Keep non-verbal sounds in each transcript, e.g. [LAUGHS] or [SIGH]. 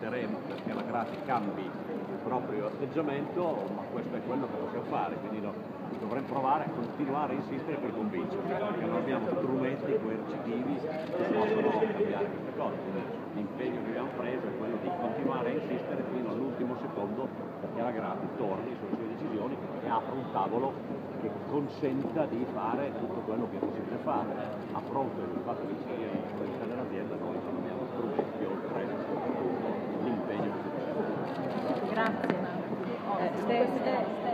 aspetteremo perché la Grati cambi il proprio atteggiamento, ma questo è quello che possiamo fare, quindi no, dovremmo provare a continuare a insistere per convincerli, perché non abbiamo strumenti coercitivi che possono cambiare queste cose. L'impegno che abbiamo preso è quello di continuare a insistere fino all'ultimo secondo perché la Grati torni sulle sue decisioni e apra un tavolo che consenta di fare tutto quello che è possibile fare. A fronte del fatto che ci sia disponibilità dell'azienda Thursday.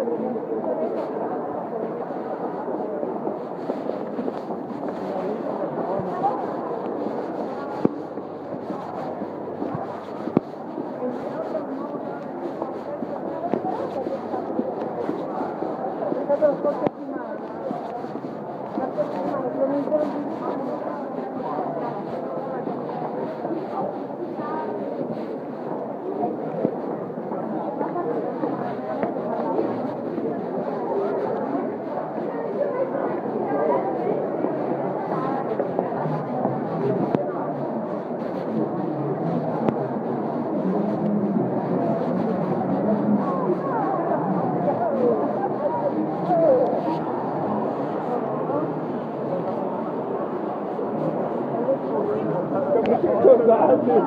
Gracias. [LAUGHS] تقول عزيز